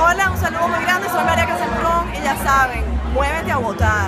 Hola, un saludo muy grande, soy María Casalprón y ya saben, muévete a votar.